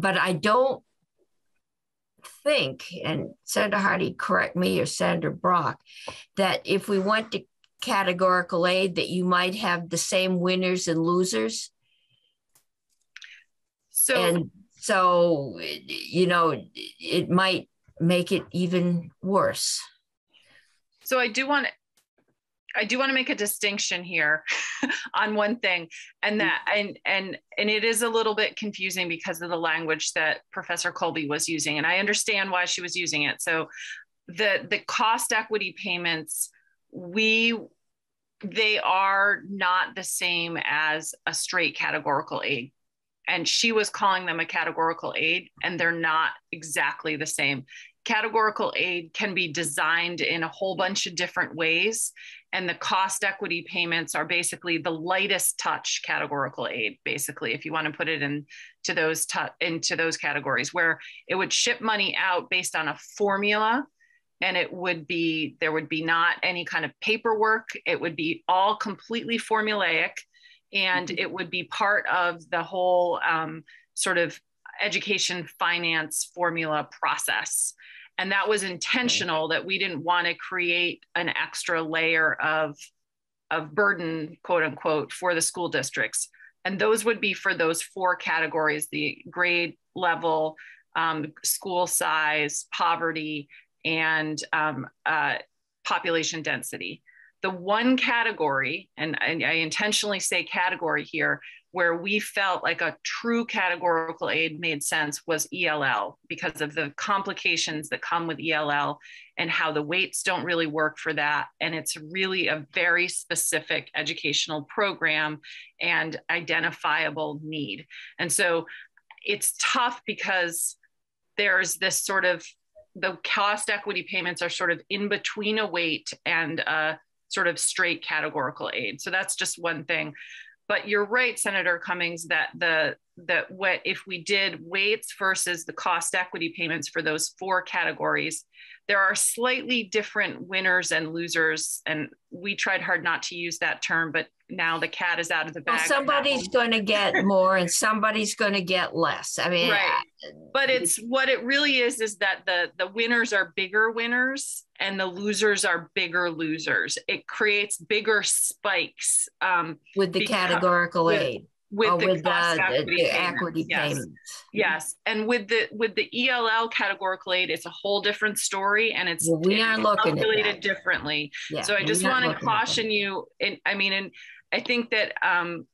but I don't think, and Senator Hardy, correct me or Senator Brock, that if we went to categorical aid, that you might have the same winners and losers. So, and so, you know, it might make it even worse. So I do want to I do want to make a distinction here on one thing, and mm-hmm. that and and and it is a little bit confusing because of the language that Professor Kolbe was using, and I understand why she was using it. So, the the cost equity payments, we they are not the same as a straight categorical aid and she was calling them a categorical aid and they're not exactly the same categorical aid can be designed in a whole bunch of different ways and the cost equity payments are basically the lightest touch categorical aid basically if you want to put it into those into those categories where it would ship money out based on a formula and it would be there would be not any kind of paperwork it would be all completely formulaic and mm-hmm. it would be part of the whole um, sort of education finance formula process and that was intentional that we didn't want to create an extra layer of of burden quote unquote for the school districts. And those would be for those four categories the grade level um, school size poverty and um, uh, population density. The one category and, and i intentionally say category here where we felt like a true categorical aid made sense was ELL because of the complications that come with ELL and how the weights don't really work for that. And it's really a very specific educational program and identifiable need. And so it's tough because there's this sort of the cost equity payments are sort of in between a weight and a sort of straight categorical aid. So that's just one thing but you're right, Senator Cummings, that the that what if we did weights versus the cost equity payments for those four categories, there are slightly different winners and losers. And we tried hard not to use that term, but now the cat is out of the bag. Well, somebody's going to get more and somebody's going to get less. I mean, right. But it's what it really is is that the the winners are bigger winners and the losers are bigger losers. It creates bigger spikes um, with the categorical with, aid with the, with the, equity, the payments. equity yes. payments. Yes, and with the with the ELL categorical aid, it's a whole different story, and it's Well, we it's aren't looking calculated differently. Yeah, so I just want to looking at that. caution you. And I mean, and I think that um,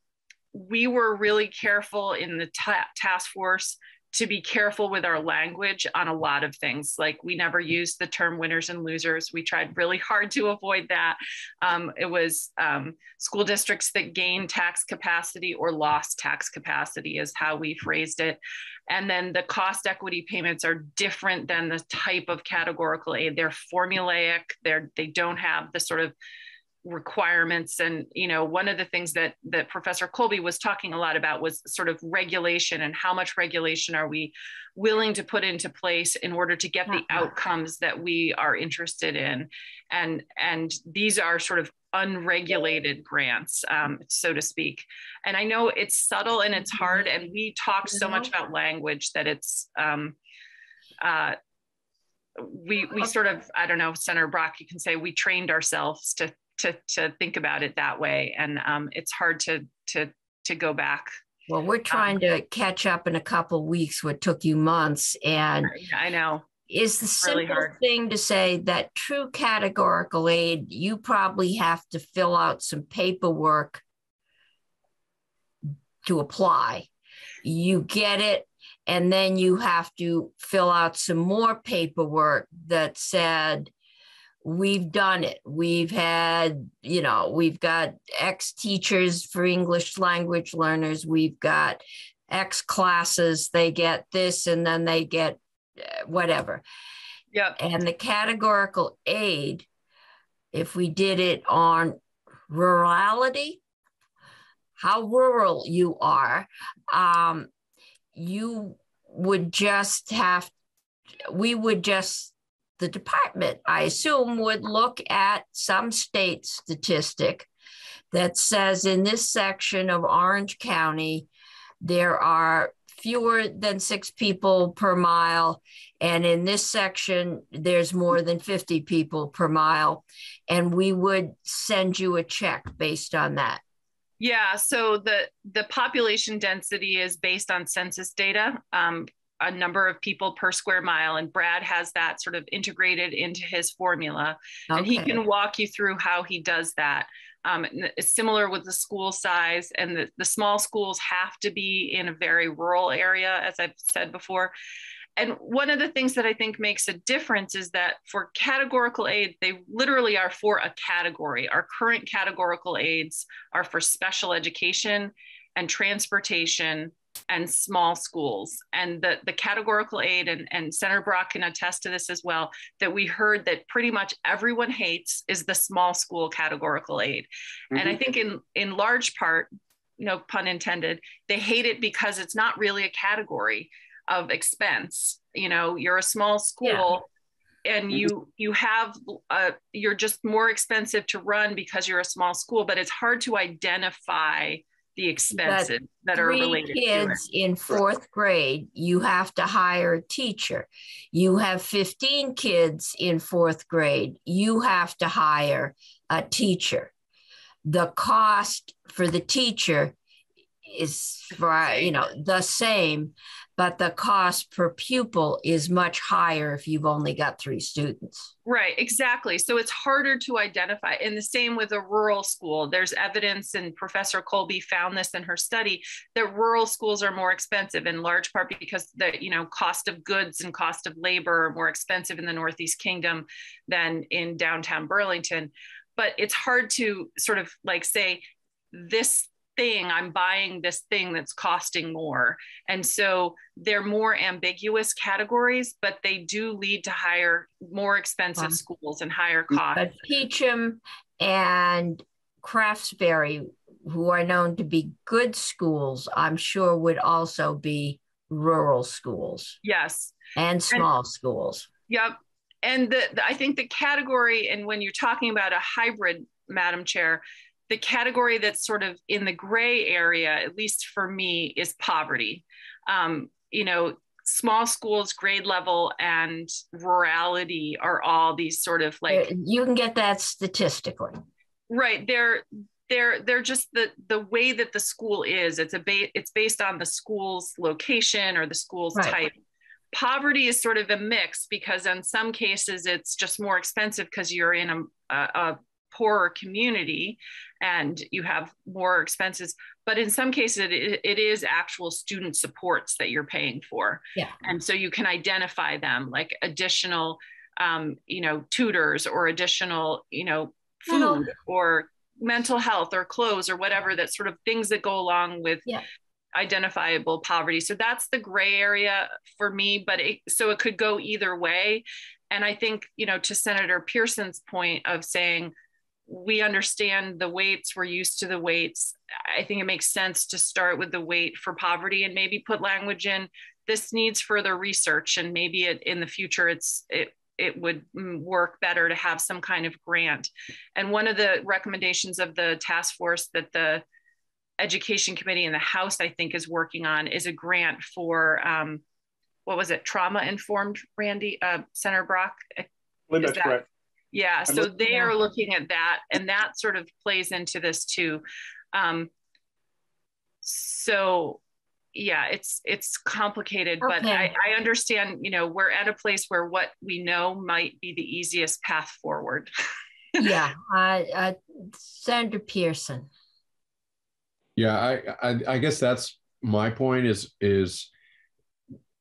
we were really careful in the ta- task force to be careful with our language on a lot of things. Like we never used the term winners and losers. We tried really hard to avoid that. Um, it was um, school districts that gained tax capacity or lost tax capacity is how we phrased it. And then the cost equity payments are different than the type of categorical aid. They're formulaic. They're they don't have the sort of requirements. And you know one of the things that that professor kolbe was talking a lot about was sort of regulation and how much regulation are we willing to put into place in order to get the outcomes that we are interested in. And and these are sort of unregulated grants um, so to speak. And i know it's subtle and it's hard and we talk so much about language that it's um, uh, we we sort of i don't know senator brock you can say we trained ourselves to to to think about it that way and um, it's hard to to to go back Well, we're trying to catch up in a couple weeks what took you months. And i know is the really simple hard. thing to say that true categorical aid, you probably have to fill out some paperwork to apply. You get it, and then you have to fill out some more paperwork that said, we've done it. We've had, you know, we've got X teachers for English language learners. We've got X classes. They get this and then they get uh, whatever. Yep. And the categorical aid, if we did it on rurality, how rural you are, um, you would just have, we would just the department, I assume, would look at some state statistic that says in this section of Orange County, there are fewer than six people per mile. And in this section, there's more than 50 people per mile. And we would send you a check based on that. Yeah, so the the population density is based on census data, um, a number of people per square mile, and Brad has that sort of integrated into his formula, and he can walk you through how he does that. Um, it's similar with the school size, and the, the small schools have to be in a very rural area, as I've said before. And one of the things that I think makes a difference is that for categorical aid, they literally are for a category. Our current categorical aids are for special education and transportation and small schools. And the, the categorical aid, and, and Senator Brock can attest to this as well, that we heard that pretty much everyone hates is the small school categorical aid. And I think in, in large part, no pun intended, they hate it because it's not really a category of expense. You know, you're a small school. And you you have uh, you're just more expensive to run because you're a small school, but it's hard to identify the expenses that are related to kids in fourth grade, you have to hire a teacher. You have 15 kids in fourth grade, you have to hire a teacher. The cost for the teacher is for, you know, the same, but the cost per pupil is much higher if you've only got three students. Right, exactly. So it's harder to identify. And the same with a rural school. There's evidence, and Professor Kolbe found this in her study, that rural schools are more expensive in large part because the you know cost of goods and cost of labor are more expensive in the Northeast Kingdom than in downtown Burlington. But it's hard to sort of like say this thing i'm buying this thing that's costing more and so they're more ambiguous categories but they do lead to higher more expensive Um, schools and higher costs But Peacham and Craftsbury who are known to be good schools, I'm sure would also be rural schools. Yes. And small and, schools. Yep. And the, the, I think the category, and when you're talking about a hybrid, Madam Chair, the category that's sort of in the gray area, at least for me, is poverty. Um, you know, small schools, grade level, and rurality are all these sort of like. You can get that statistically. Right. They're they're they're just the the way that the school is it's a ba- it's based on the school's location or the school's right. type poverty is sort of a mix because in some cases it's just more expensive because you're in a, a, a, poorer community and you have more expenses but in some cases it, it is actual student supports that you're paying for. Yeah. And so you can identify them like additional um, you know tutors or additional you know food or mental health or clothes or whatever that sort of things that go along with yeah. identifiable poverty. So that's the gray area for me but it, so it could go either way. And i think you know to senator pearson's point of saying we understand the weights we're used to the weights i think it makes sense to start with the weight for poverty and maybe put language in this needs further research and maybe it, in the future it's it it would mm, work better to have some kind of grant. And one of the recommendations of the task force that the education committee in the House, I think, is working on is a grant for um, what was it, trauma informed, Randy, uh, Senator Brock? that's that, correct. Yeah, so they are looking at that, and that sort of plays into this too. Um, so yeah it's it's complicated okay. but I, I understand you know we're at a place where what we know might be the easiest path forward yeah uh, uh, senator pearson yeah I, I i guess that's my point is is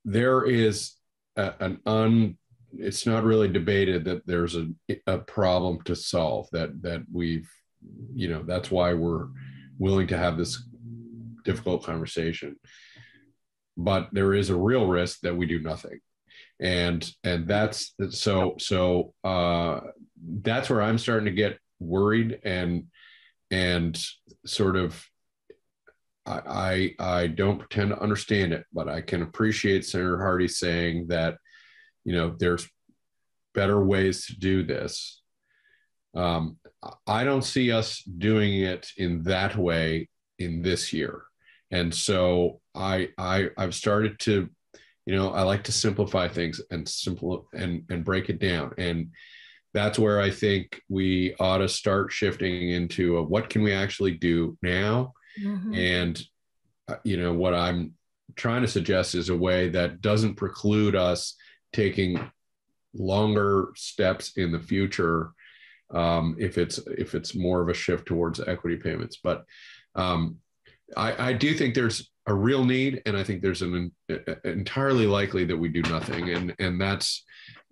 there is a, an un it's not really debated that there's a, a problem to solve that that we've you know that's why we're willing to have this difficult conversation. But there is a real risk that we do nothing. And and that's so so uh that's where i'm starting to get worried and and sort of I, I I don't pretend to understand it, but I can appreciate Senator Hardy saying that, you know, there's better ways to do this. Um, I don't see us doing it in that way in this year and so I, I I've started to, you know, I like to simplify things and simple and and break it down, and that's where I think we ought to start shifting into a, what can we actually do now, mm-hmm. and uh, you know what I'm trying to suggest is a way that doesn't preclude us taking longer steps in the future um, if it's if it's more of a shift towards equity payments. But um, I, I do think there's a real need, and I think there's an, entirely likely that we do nothing, and and that's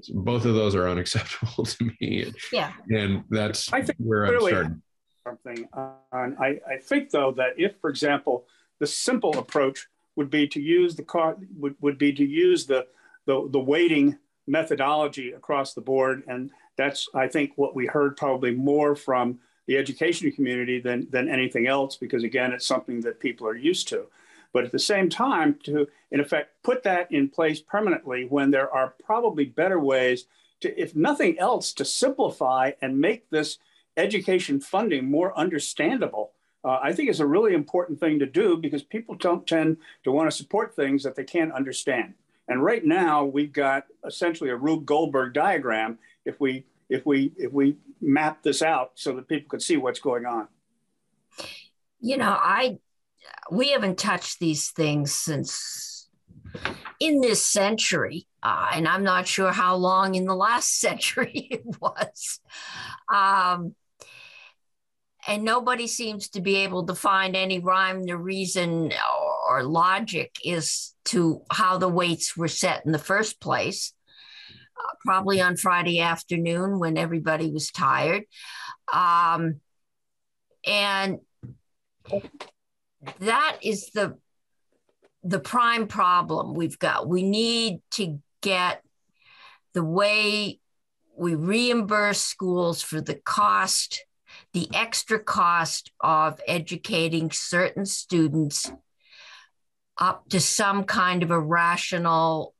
both of those are unacceptable to me. Yeah, and that's I think where I'm starting. Something on. I, I think though that if, for example, the simple approach would be to use the car would, would be to use the, the the weighting methodology across the board, and that's I think what we heard probably more from the education community than, than anything else, because again, it's something that people are used to. But at the same time, to in effect put that in place permanently when there are probably better ways to, if nothing else, to simplify and make this education funding more understandable. Uh, I think is a really important thing to do because people don't tend to want to support things that they can't understand. And right now, we've got essentially a Rube Goldberg diagram. If we if we if we map this out so that people could see what's going on you know i we haven't touched these things since in this century uh, and i'm not sure how long in the last century it was um, and nobody seems to be able to find any rhyme or reason or, or logic is to how the weights were set in the first place probably on Friday afternoon when everybody was tired. Um, and that is the the prime problem we've got. We need to get the way we reimburse schools for the cost the extra cost of educating certain students up to some kind of a rational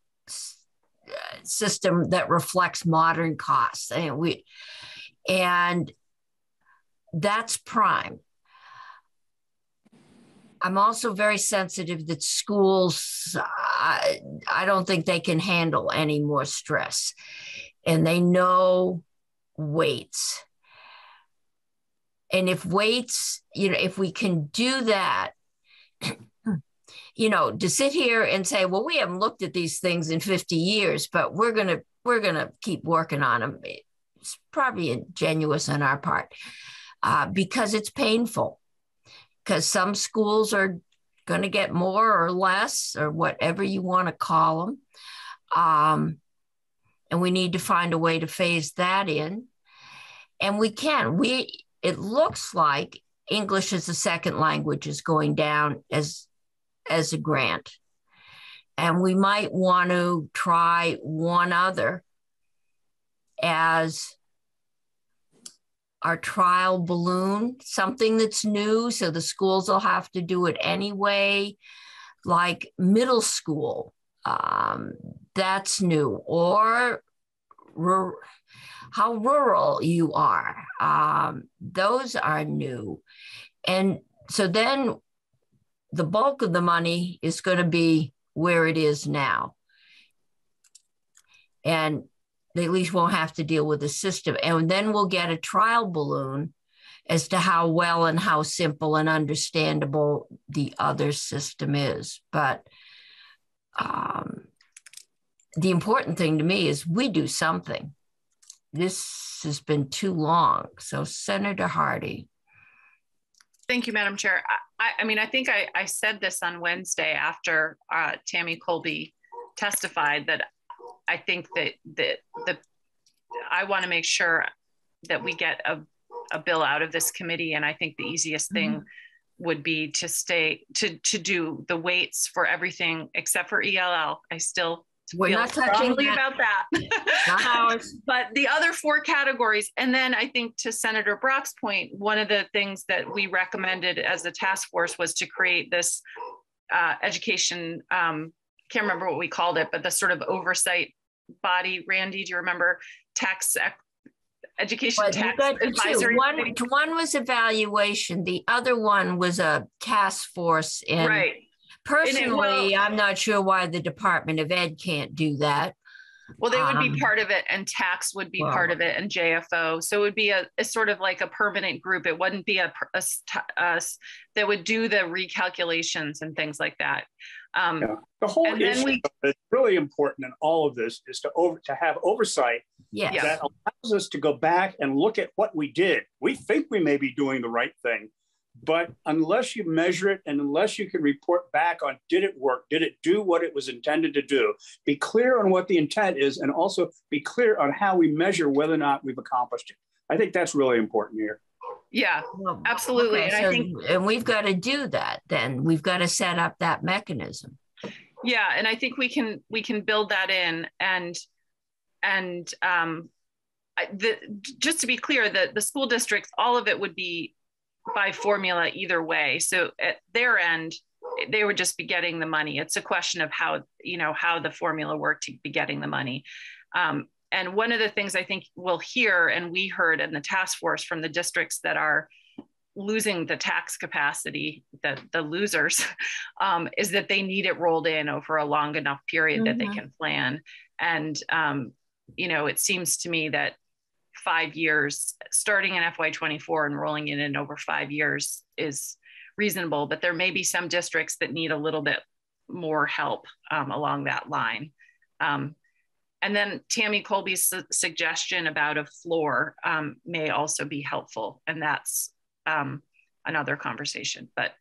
system that reflects modern costs. And we and that's prime. I'm also very sensitive that schools, I, I don't think they can handle any more stress. And they know weights. And if weights, you know, if we can do that, you know, to sit here and say, well, we haven't looked at these things in 50 years, but we're going to, we're going to keep working on them. It's probably ingenuous on our part uh, because it's painful. Because some schools are going to get more or less or whatever you want to call them. Um, and we need to find a way to phase that in. And we can. We it looks like English as a second language is going down as as a grant. And we might want to try one other as our trial balloon, something that's new. So the schools will have to do it anyway, like middle school. Um, that's new. Or r- how rural you are. Um, those are new. And so then the bulk of the money is going to be where it is now. And they at least won't have to deal with the system. And then we'll get a trial balloon as to how well and how simple and understandable the other system is. But um, the important thing to me is we do something. This has been too long. So, Senator Hardy. Thank you, Madam Chair. I, I mean, I think I, I, said this on Wednesday after uh, Tammy Kolbe testified that I think that that the I want to make sure that we get a, a bill out of this committee, and I think the easiest thing mm-hmm. would be to stay to to do the weights for everything except for ELL. I still we're not touching that. about that. but the other four categories, and then I think to Senator Brock's point, one of the things that we recommended as a task force was to create this uh, education. Um, can't remember what we called it, but the sort of oversight body. Randy, do you remember tax education well, tax advisory? One, one was evaluation. The other one was a task force. And right. Personally, I'm not sure why the Department of Ed can't do that. Well, they would um, be part of it, and tax would be well, part of it, and JFO. So it would be a, a, sort of like a permanent group. It wouldn't be a, a, a that would do the recalculations and things like that. Um, yeah. The whole issue we, that's really important in all of this is to over to have oversight yes. that allows us to go back and look at what we did. We think we may be doing the right thing, but unless you measure it and unless you can report back on did it work, did it do what it was intended to do, be clear on what the intent is, and also be clear on how we measure whether or not we've accomplished it. I think that's really important here. Yeah, absolutely. Okay, and so, I think and we've got to do that then. We've got to set up that mechanism. Yeah, and I think we can we can build that in and and um the just to be clear that the school districts all of it would be by formula either way. So at their end they would just be getting the money. It's a question of how you know how the formula worked to be getting the money. Um, and one of the things I think we'll hear, and we heard in the task force from the districts that are losing the tax capacity, the, the losers, um, is that they need it rolled in over a long enough period mm-hmm. that they mm-hmm. can plan. And, um, you know, it seems to me that five years, starting in FY24 and rolling it in over five years is reasonable, but there may be some districts that need a little bit more help um, along that line. Um, and then Tammy Kolbe's su- suggestion about a floor um, may also be helpful, and that's um, another conversation. But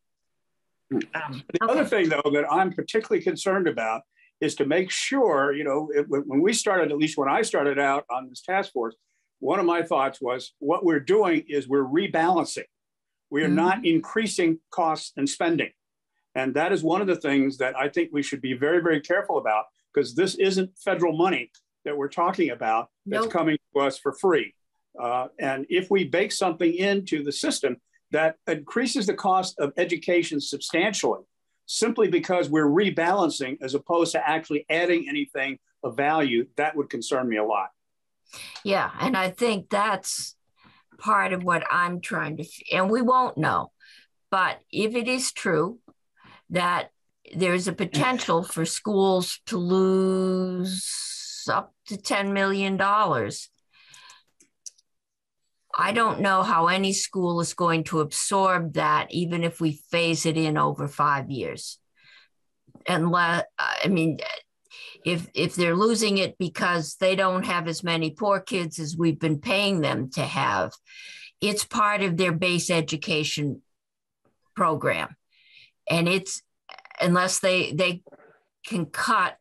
um, the okay. other thing, though, that I'm particularly concerned about is to make sure, you know, it, when we started, at least when I started out on this task force, one of my thoughts was what we're doing is we're rebalancing. We are mm-hmm. not increasing costs and spending. And that is one of the things that I think we should be very, very careful about because this isn't federal money that we're talking about that's nope. coming to us for free. Uh, and if we bake something into the system that increases the cost of education substantially, simply because we're rebalancing as opposed to actually adding anything of value, that would concern me a lot. Yeah, and I think that's part of what I'm trying to, and we won't know. But if it is true that there's a potential for schools to lose up to $10 million, I don't know how any school is going to absorb that, even if we phase it in over five years. Unless, I mean, if if they're losing it because they don't have as many poor kids as we've been paying them to have, it's part of their base education program, and it's unless they they can cut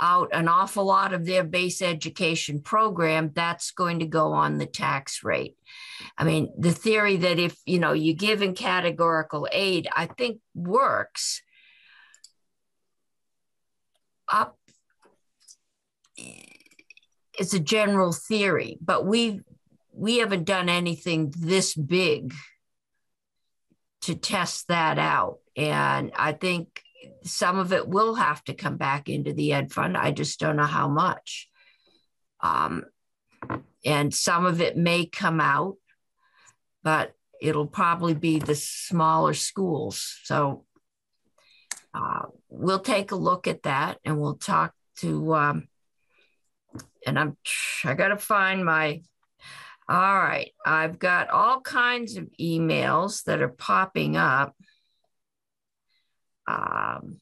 out an awful lot of their base education program, that's going to go on the tax rate. I mean, the theory that if you know you give in categorical aid, I think works up. It's a general theory, but we we haven't done anything this big to test that out, and I think some of it will have to come back into the ed fund. I just don't know how much. Um, and some of it may come out, but it'll probably be the smaller schools. So uh, we'll take a look at that and we'll talk to, um, and I'm, I got to find my, all right, I've got all kinds of emails that are popping up. Um,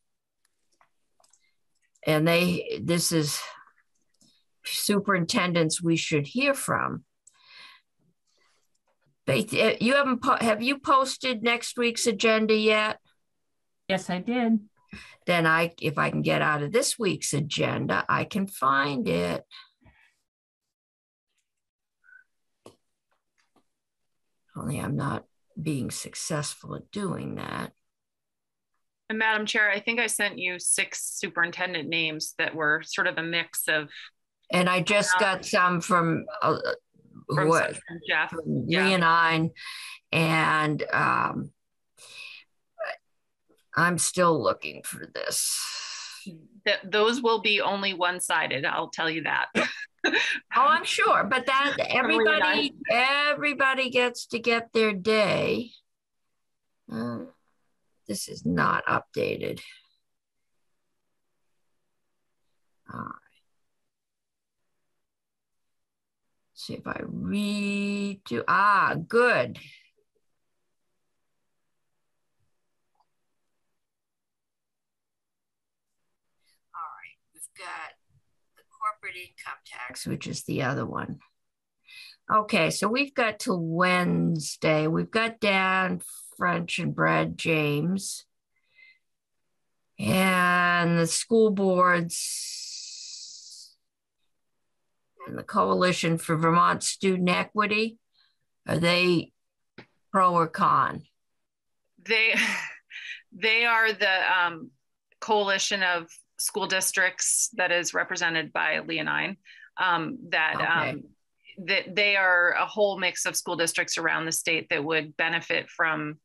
and they this is superintendents we should hear from. Eh, you haven't have you posted next week's agenda yet yes i did. Then i if i can get out of this week's agenda i can find it. Only i'm not being successful at doing that. And Madam Chair, I think I sent you six superintendent names that were sort of a mix of. And I just got some from, uh, from what, Jeff, from yeah. Leonine, and um, I'm still looking for this. That those will be only one-sided. I'll tell you that. oh, I'm sure, but that everybody everybody gets to get their day. Uh, this is not updated. All right. See if I redo, ah, good. All right, we've got the corporate income tax, which is the other one. Okay, so we've got till Wednesday. We've got Dan French and Brad James. And the school boards and the Coalition for Vermont Student Equity, are they pro or con? They they are the um, coalition of school districts that is represented by Leonine. Um, that okay. um, that they are a whole mix of school districts around the state that would benefit from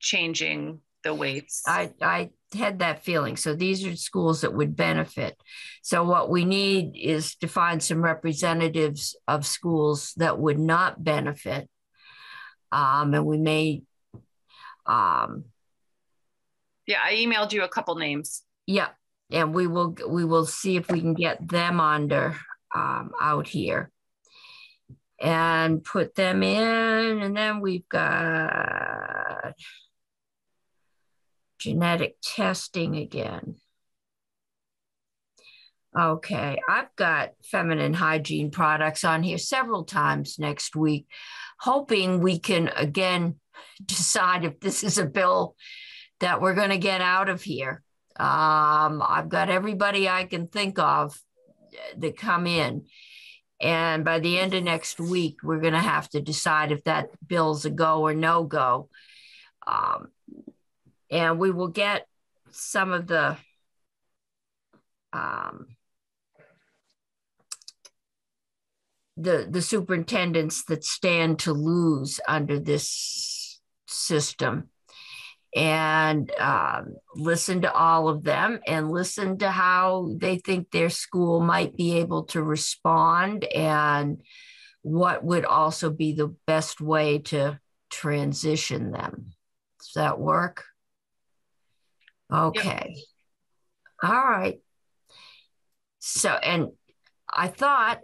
changing the weights. I, I had that feeling. So these are schools that would benefit. So what we need is to find some representatives of schools that would not benefit. Um, and we may. Um, yeah, I emailed you a couple names. Yeah, and we will we will see if we can get them under um, out here and put them in, and then we've got genetic testing again. Okay, I've got feminine hygiene products on here several times next week, hoping we can again decide if this is a bill that we're going to get out of here. Um, I've got everybody I can think of that come in. And by the end of next week, we're going to have to decide if that bill's a go or no go. Um, and we will get some of the um, the the superintendents that stand to lose under this system and um, listen to all of them and listen to how they think their school might be able to respond and what would also be the best way to transition them. Does that work? Okay. Yep. All right. So, and I thought,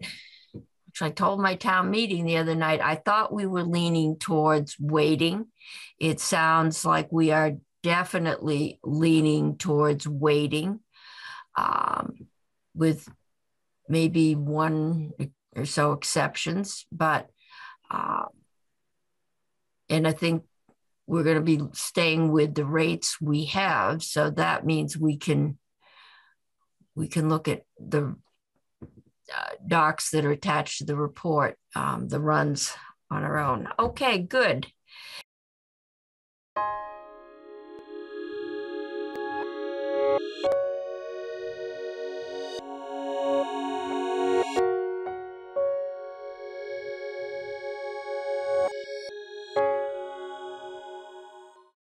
which I told my town meeting the other night, I thought we were leaning towards weighting. It sounds like we are definitely leaning towards weighting um, with maybe one or so exceptions, but uh, and I think we're going to be staying with the rates we have. So that means we can we can look at the docs that are attached to the report, um, the runs on our own. Okay, good.